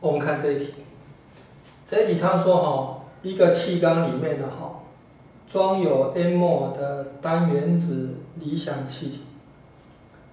我们看这一题，这一题他说哈，一个气缸里面的哈，装有 m mol 的单原子理想气体。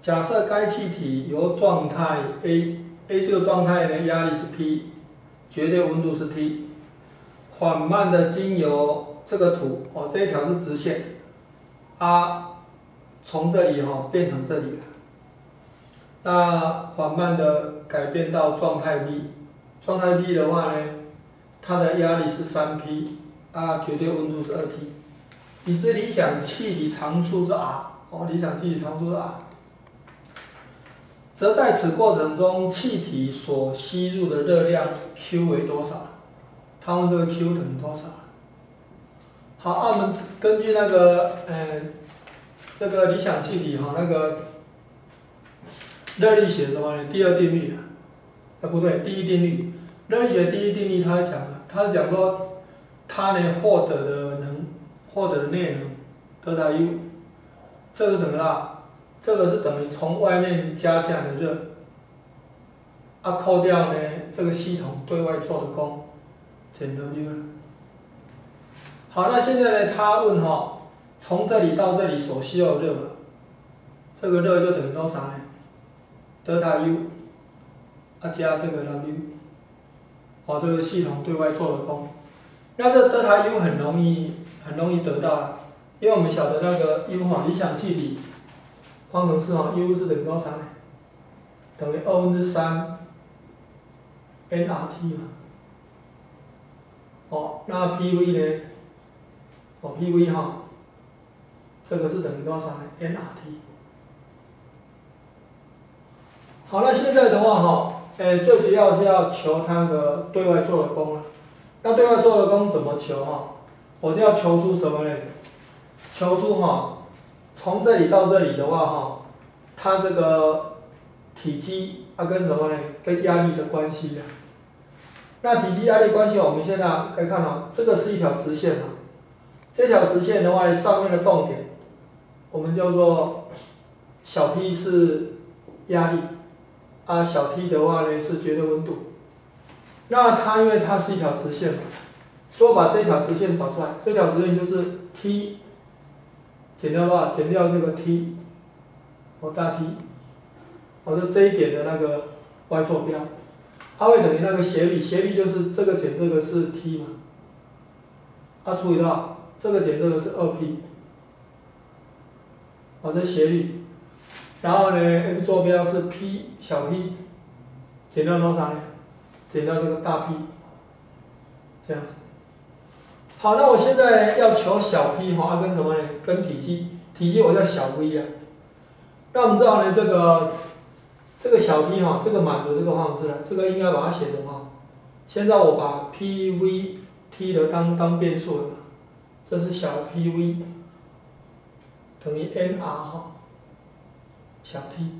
假设该气体由状态 A，A 这个状态呢压力是 P，绝对温度是 T，缓慢的经由这个图哦，这一条是直线，R 从这里哈变成这里了。那缓慢的改变到状态 B，状态 B 的话呢，它的压力是三 P，啊，绝对温度是二 T，已知理想气体常数是 R，哦，理想气体常数是 R，则在此过程中气体所吸入的热量 Q 为多少？他问这个 Q 等于多少？好，我们根据那个，呃，这个理想气体哈，那个。热力学什么呢？第二定律啊，啊不对，第一定律。热力学第一定律，它讲了，它是讲说，它呢获得的能，获得的内能，德塔 U，这个等于啦，这个是等于从外面加进来的热，啊扣掉呢这个系统对外做的功，减 W 了。好，那现在呢，他问哈，从这里到这里所需要的热，这个热就等于多少呢？德塔 U，啊加这个 W，哦这个系统对外做的功，那这德塔 U 很容易很容易得到啊，因为我们晓得那个 U 哈理想气体方程式哈 U 是等于多少呢？等于二分之三 nRT 嘛，哦那 PV 呢？哦 PV 哈，这个是等于多少呢？nRT。好，那现在的话哈，诶，最主要是要求它的对外做的功啊。那对外做的功怎么求哈？我就要求出什么呢？求出哈，从这里到这里的话哈，它这个体积啊跟什么呢？跟压力的关系的。那体积压力关系，我们现在可以看到，这个是一条直线嘛。这条直线的话，上面的动点，我们叫做小 p 是压力。啊，小 t 的话呢是绝对温度，那它因为它是一条直线嘛，说把这条直线找出来，这条直线就是 t 减掉多少？减掉这个 t，哦大 T，哦就这一点的那个 y 坐标，它会等于那个斜率，斜率就是这个减这个是 t 嘛，啊除以多少？这个减这个是二 p，哦这斜率。然后呢，x 坐标是 p 小 p 减掉多少呢？减掉这个大 P，这样子。好，那我现在要求小 p 哈，跟什么呢？跟体积，体积我叫小 v 啊。那我们知道呢，这个这个小 t 哈，这个满足这个方程式了，这个应该把它写成哈。现在我把 p v t 的当当变数了，这是小 p v 等于 n r 哈。小 t，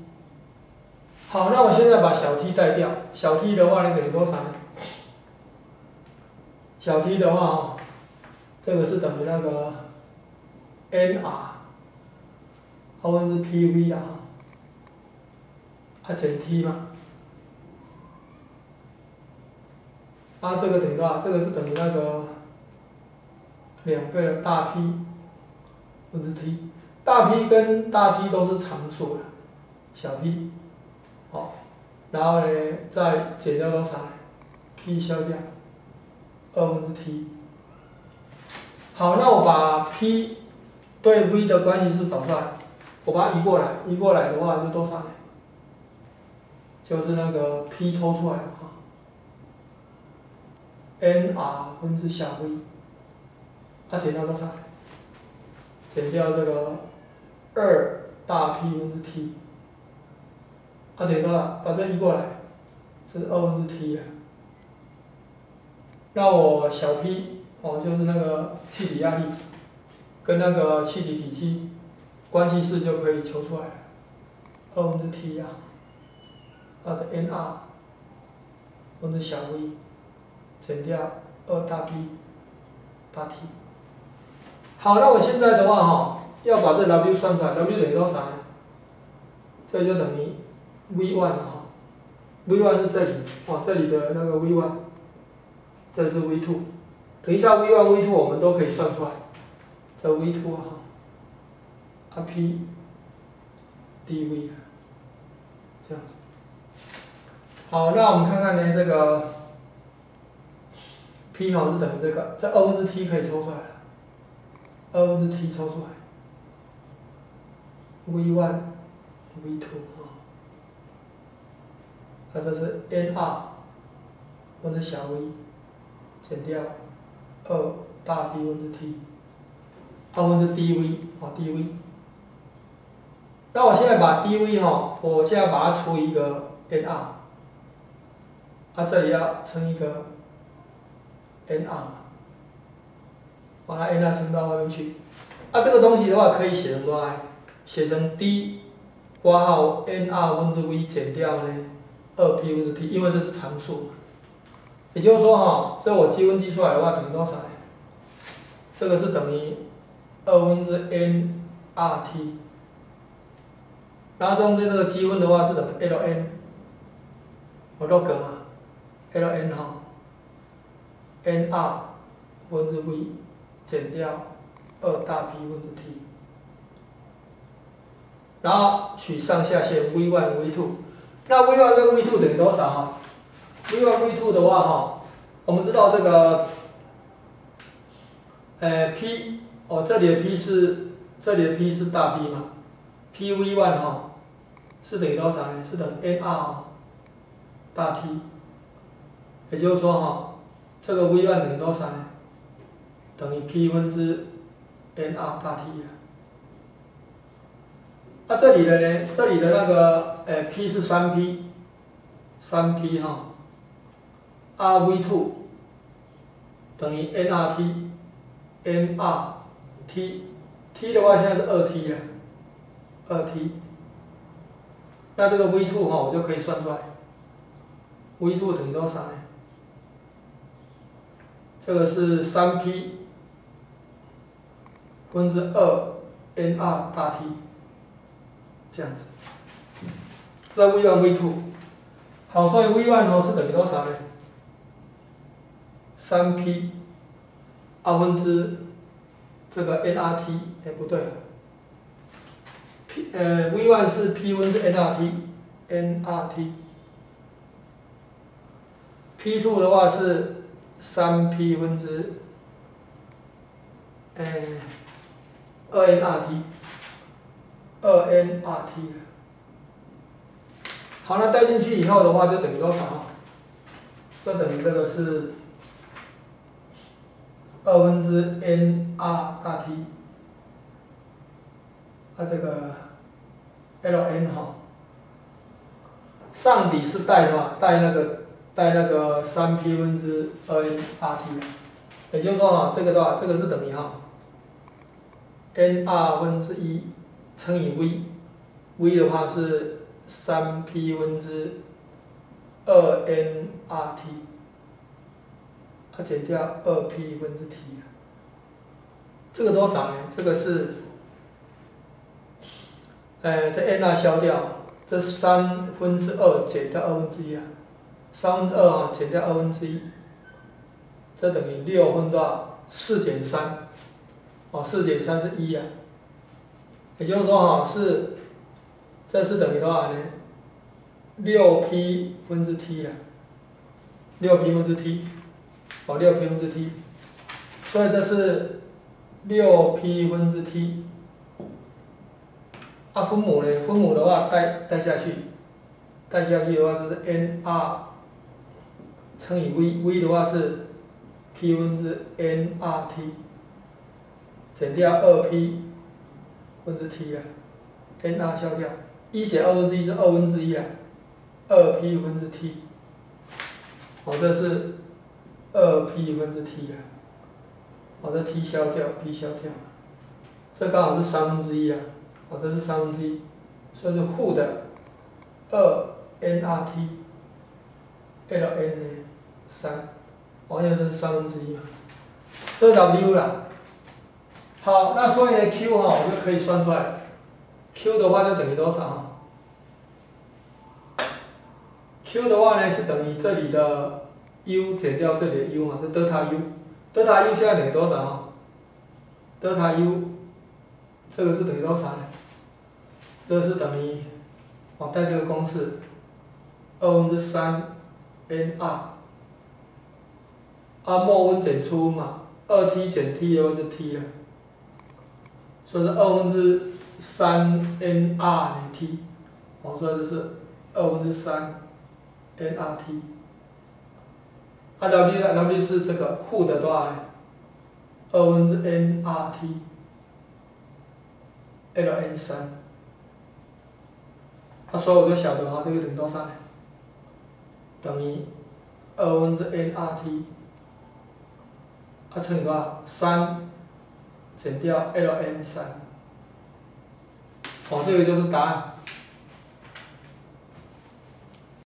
好，那我现在把小 t 带掉，小 t 的话呢等于多少呢？小 t 的话，这个是等于那个 n r，二分之 p v 啊，啊减 t 嘛，啊这个等于多少？这个是等于那个两倍的大 P 分之 t，大 P 跟大 T 都是常数的。小 p，好，然后呢，再减掉多少？p 消掉，二分之 t。好，那我把 p 对 v 的关系式找出来，我把它移过来，移过来的话就多少呢？就是那个 p 抽出来啊，nr 分之小 v，它减掉多少？减掉这个二大 P 分之 t。啊，等于多少？把这移过来，这是二分之 t 啊。那我小 p 哦，就是那个气体压力跟那个气体体积关系式就可以求出来了。二分之 t 啊，那是 nr 分之小 v 减掉二大 P 大 T。好，那我现在的话哈，要把这 W 算出来，W 等于多少呢？这就等于。V one 哈 v one 是这里，哦，这里的那个 v one，这是 v two，等一下 v one v two 我们都可以算出来，这 v two 哈，啊 p dv，这样子。好，那我们看看呢，这个 p 哈是等于这个，这二分之 t 可以抽出来了，二分之 t 抽出来，v one v two，那这是 n r 分之小 v 减掉二大 p 分之 t，二分之 dv 啊 dv，那我现在把 dv 哈，我现在把它除一个 n r。啊，这里要乘一个 n r，把它 n r 乘到外面去。啊，这个东西的话可以写成多少？写成 d 括号 n r 分之 v 减掉呢二 p 分之 t，因为这是常数。也就是说哈，这我积分计出来的话等于多少？这个是等于二分之 n r t。然后中间这个积分的话是等于 l n，我 log 嘛。l n 哈，n r 分之 v 减掉二大 P 分之 t，然后取上下限 v y v two 那 v one 跟 v two 等于多少哈？v one v two 的话哈，我们知道这个，呃 P 哦这里的 P 是这里的 P 是大 P 嘛，P v one 哈是等于多少呢？是等于 n r 大 T。也就是说哈，这个 V1 等于多少呢？等于 P 分之 n r 大 T 啊。这里的呢，这里的那个呃 P 是三 P，三 P 哈，r v two 等于 n r t，n r t，t 的话现在是二 T 呀，二 T。那这个 v two 哈，我就可以算出来，v two 等于多少呢？这个是三 P 分之二 n r 大 T，这样子，在 V1、V2，好，所以 V1 呢是等于多少呢？三 P 二分之这个 NRT 哎，不对，P 呃 V1 是 P 分之 NRT，NRT，P2 的话是三 P 分之哎二 NRT。二 n r t，好，那带进去以后的话就等于多少？就等于这个是二分之 n r 大 T，它这个 l n 哈，上底是带的嘛，带那个。带那个三 P 分之二 n r t，也就是说哈，这个的话，这个是等于哈，n r 分之一。乘以 v，v 的话是三 P 分之二 n r t，它减掉二 P 分之 t，这个多少呢？这个是，哎，这 n r 消掉，这三分之二减掉二分之一啊。三分之二啊，减掉二分之一，这等于六分到四减三，哦，四减三是一啊，也就是说哈是，这是等于多少呢？六 P 分之 T 啊，六 P 分之 T，哦，六 P 分之 T，所以这是六 P 分之 T，啊，分母呢？分母的话带带下去，带下去的话就是 nR。乘以 v，v 的话是 P 分之 n r t 减掉二 P 分之 t 啊，n r 消掉，一减二分之一是二分之一啊，二 P 分之 t，好，这是二 P 分之 t 啊，好，这 t 消掉，P 消掉，这刚好是三分之一啊，好，这是三分之一，所以是负的。二 n r t l n 呢？三，完全是三分之一嘛，这 W 啦。好，那所以呢 Q 哈，我就可以算出来，Q 的话就等于多少？Q 的话呢是等于这里的 U 减掉这里的 U 嘛，这德塔 U，德塔 U 现在等于多少啊？德塔 U 这个是等于多少呢？这个是等于，我带这个公式，二分之三 N R，啊末温减初温嘛，二 T 减 T 就是 T 了，所以是二分之三 N R 减 T，我说这是二分之三 N R T，啊 W 呢？W 是这个负的多少呢？二分之 N R T L N 三。啊，所以我就晓得啊，这个等于多少呢？等于二分之 n r t，啊乘以多少？三减掉 l n 三，哦，这个就是答案。